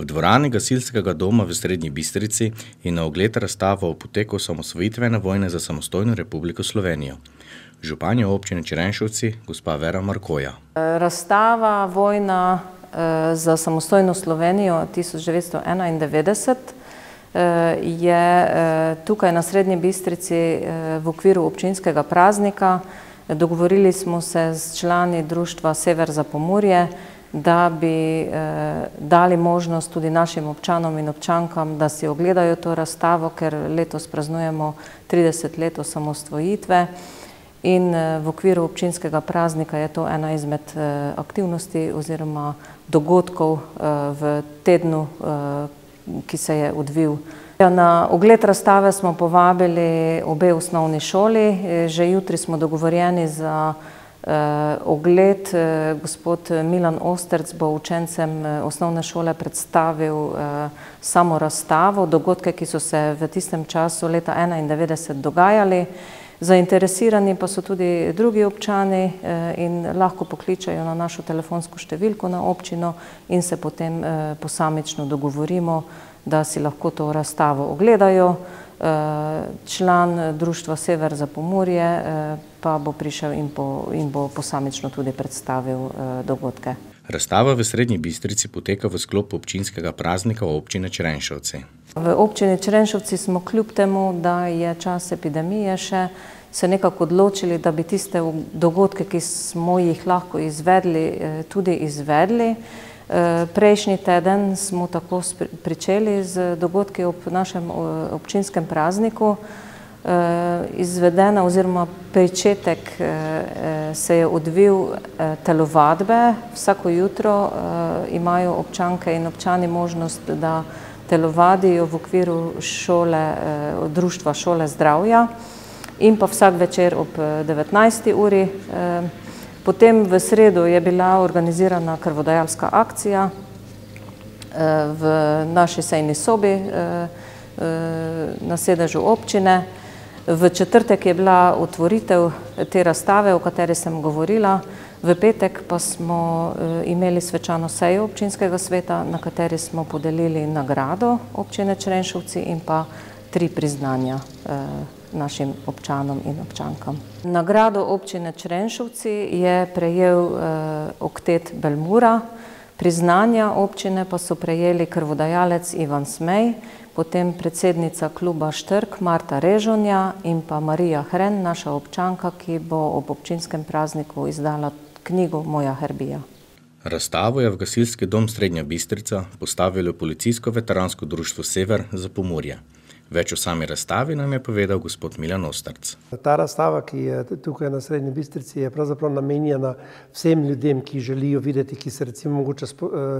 V dvorani gasilskega doma v Srednji Bistrici je na ogled razstava o poteku osamosvojitvene vojne za samostojno Republiko Slovenijo. Županja občine Črenšovci, gospa Vera Markoja. Razstava Vojna za samostojno Slovenijo 1991 je tukaj na Srednji Bistrici v okviru občinskega praznika. Dogovorili smo se s člani društva Sever za Pomurje, da bi dali možnost tudi našim občanom in občankam, da si ogledajo to razstavo, ker letos praznujemo trideset let osamosvojitve. In v okviru občinskega praznika je to ena izmed aktivnosti oziroma dogodkov v tednu, ki se je odvil. Na ogled razstave smo povabili obe osnovni šoli, že jutri smo dogovorjeni za ogled. Gospod Milan Ostrc bo učencem osnovne šole predstavil samo razstavo, dogodke, ki so se v tistem času leta enaindevetdeset dogajali. Zainteresirani pa so tudi drugi občani in lahko pokličejo na našo telefonsko številko na občino in se potem posamično dogovorimo, da si lahko to razstavo ogledajo. Član društva Sever za Pomurje pa bo prišel in bo, in bo posamično tudi predstavil dogodke. Razstava v Srednji Bistrici poteka v sklopu občinskega praznika občine Črenšovci. V občini Črenšovci smo kljub temu, da je čas epidemije še, se nekako odločili, da bi tiste dogodke, ki smo jih lahko izvedli, tudi izvedli. Prejšnji teden smo tako pričeli z dogodki ob našem občinskem prazniku. Izvedena oziroma pričetek se je odvil telovadbe. Vsako jutro imajo občanke in občani možnost, da telovadijo v okviru šole, društva Šole zdravja. In pa vsak večer ob devetnajsti uri. Potem v sredo je bila organizirana krvodajalska akcija v naši sejni sobi na sedežu občine. V četrtek je bila otvoritev te razstave, o kateri sem govorila. V petek pa smo imeli svečano sejo občinskega sveta, na kateri smo podelili nagrado občine Črenšovci in pa tri priznanja našim občanom in občankam. Nagrado občine Črenšovci je prejel oktet Belmura, priznanja občine pa so prejeli krvodajalec Ivan Smej, potem predsednica kluba Štrk Marta Režonja in pa Marija Hren, naša občanka, ki bo ob občinskem prazniku izdala knjigo Moja Herbija. Razstavo je v Gasilski dom Srednja Bistrica postavilo Policijsko veteransko društvo Sever za Pomurje. Več o sami razstavi nam je povedal gospod Milan Ostrc. Ta razstava, ki je tukaj na Srednji Bistrici, je pravzaprav namenjena vsem ljudem, ki želijo videti, ki se recimo mogoče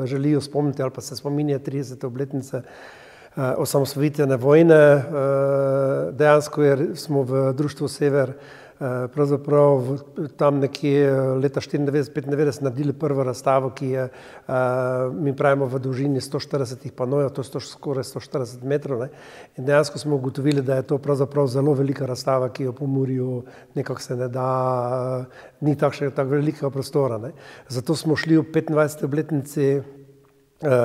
želijo spomniti ali pa se spominjati tridesete obletnice osamosvojitvene vojne. Dejansko je, smo v društvu Sever pravzaprav tam nekje leta štiriindevetdeset, petindevetdeset naredili prvo razstavo, ki je, mi pravimo v dolžini sto štiridesetih panojev, to je skoraj sto štirideset metrov, ne. In dejansko smo ugotovili, da je to pravzaprav zelo velika razstava, ki jo v Pomurju nekako se ne da, ni takšnega, tako velikega prostora, ne. Zato smo šli ob petindvajseti obletnici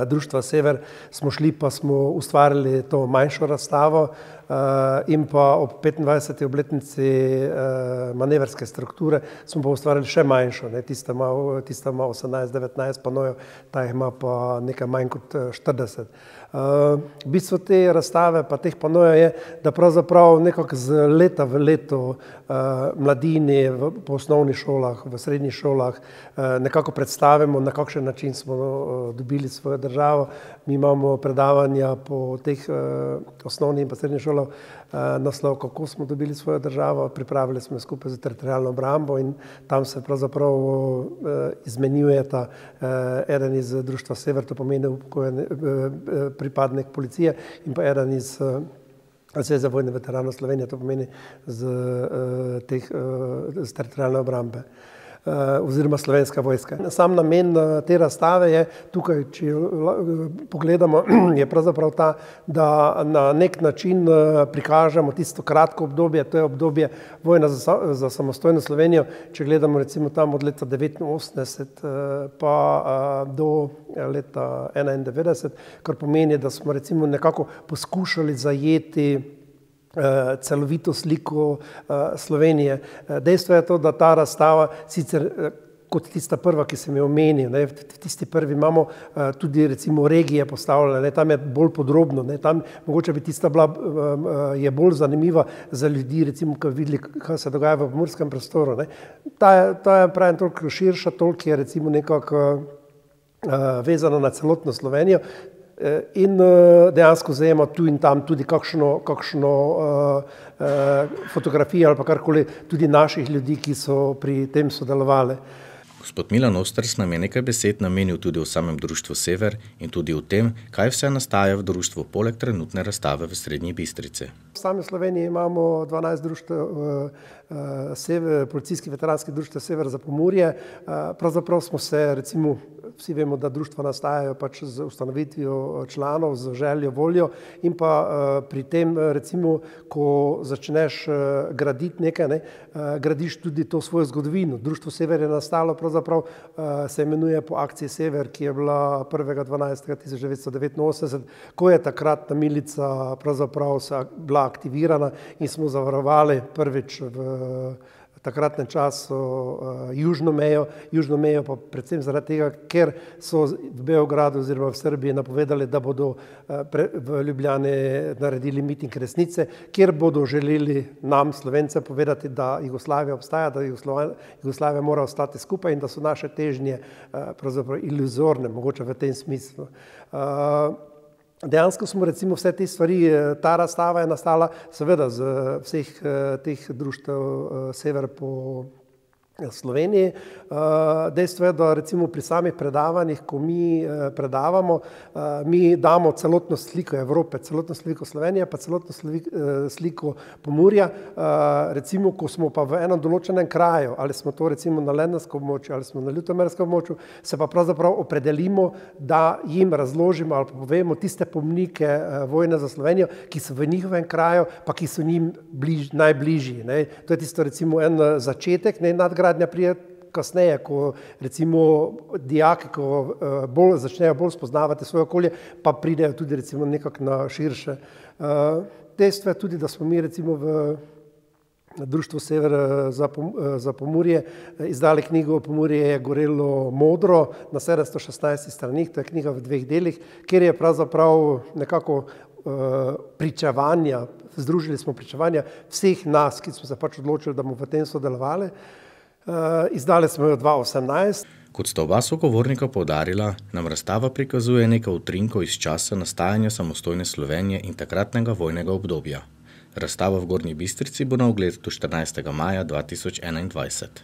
društva Sever, smo šli pa smo ustvarili to manjšo razstavo in pa ob petindvajseti obletnici manevrske strukture smo pa ustvarili še manjšo, ne, tista ima, tista ima osemnajst, devetnajst panojev, ta jih ima pa nekaj manj kot štirideset. Bistvo te razstave pa teh panojev je, da pravzaprav nekako iz leta v leto mladini po osnovnih šolah, v srednjih šolah nekako predstavimo, na kakšen način smo dobili svojo državo. Mi imamo predavanja po teh osnovnih in pa srednjih šolah, naslov Kako smo dobili svojo državo, pripravili smo skupaj s Teritorialno obrambo in tam se pravzaprav izmenjujeta eden iz društva Sever, to pomeni pripadnik policije, in pa eden iz Zveze vojnih veteranov Slovenije, to pomeni s teh, s Teritorialne obrambe. Oziroma slovenska vojska. Sam namen te razstave je tukaj, če pogledamo, je pravzaprav ta, da na nek način prikažemo tisto kratko obdobje, to je obdobje vojna za, za samostojno Slovenijo, če gledamo recimo tam od leta 89 pa do leta 91, kar pomeni, da smo recimo nekako poskušali zajeti celovito sliko Slovenije. Dejstvo je to, da ta razstava sicer kot tista prva, ki sem jo omenil, ne, v tisti prvi imamo tudi recimo regije postavljene, ne, tam je bolj podrobno, ne, tam mogoče bi tista bila, je bolj zanimiva za ljudi, recimo, ki videli, kaj se dogaja v pomurskem prostoru, ne. Ta ta je, pravim, toliko širša, toliko je recimo nekako vezana na celotno Slovenijo, in dejansko zajema tu in tam tudi kakšno, kakšno fotografijo ali pa karkoli tudi naših ljudi, ki so pri tem sodelovali. Gospod Milan Ostrs nam je nekaj besed namenil tudi o samem društvu Sever in tudi o tem, kaj vse nastaja v društvu poleg trenutne razstave v Srednji Bistrici. V sami Sloveniji imamo dvanajst društev, Sever, policijskih veteranskih društev Sever za Pomurje, pravzaprav smo se recimo, vsi vemo, da društva nastajajo pač z ustanovitvijo članov, z željo, voljo in pa pri tem recimo, ko začneš graditi nekaj, ne, gradiš tudi to svojo zgodovino. Društvo Sever je nastalo pravzaprav, se imenuje po akciji Sever, ki je bila prvega dvanajstega tisoč devetsto devetinosemdeset, ko je takratna milica pravzaprav bila aktivirana in smo zavarovali prvič v takratnem času južno mejo, južno mejo pa predvsem zaradi tega, ker so v Beogradu oziroma v Srbiji napovedali, da bodo v Ljubljani naredili miting resnice, kjer bodo želeli nam Slovencem povedati, da Jugoslavija obstaja, da Jugoslavija mora ostati skupaj in da so naše težnje pravzaprav iluzorne, mogoče v tem smislu. Dejansko smo recimo vse te stvari, ta razstava je nastala seveda z vseh teh društev Sever po Sloveniji. Dejstvo je, da recimo pri samih predavanjih, ko mi predavamo, mi damo celotno sliko Evrope, celotno sliko Slovenije pa celotno sliko Pomurja. Recimo, ko smo pa v enem določenem kraju, ali smo to recimo na lendarskem območju ali smo na ljutomerskem območju, se pa pravzaprav opredelimo, da jim razložimo ali povemo tiste pomnike vojne za Slovenijo, ki so v njihovem kraju pa ki so njim najbližji, ne. To je tisto recimo en začetek, ne, nadgradnja pride kasneje, ko recimo dijaki, ko bolj začnejo bolj spoznavati svoje okolje, pa pridejo tudi recimo nekako na širše. Dejstvo je tudi, da smo mi recimo v društvu Sever za za Pomurje izdali knjigo Pomurje je gorelo modro na sedemsto šestnajstih straneh, to je knjiga v dveh delih, kjer je pravzaprav nekako pričevanja, združili smo pričevanja vseh nas, ki smo se pač odločili, da bomo v tem sodelovali. Izdali smo jo dva osemnajst. Kot sta oba sogovornika poudarila, nam razstava prikazuje nekaj utrinkov iz časa nastajanja samostojne Slovenije in takratnega vojnega obdobja. Razstava v Gornji Bistrici bo na ogled do štirinajstega maja dva tisoč enaindvajset.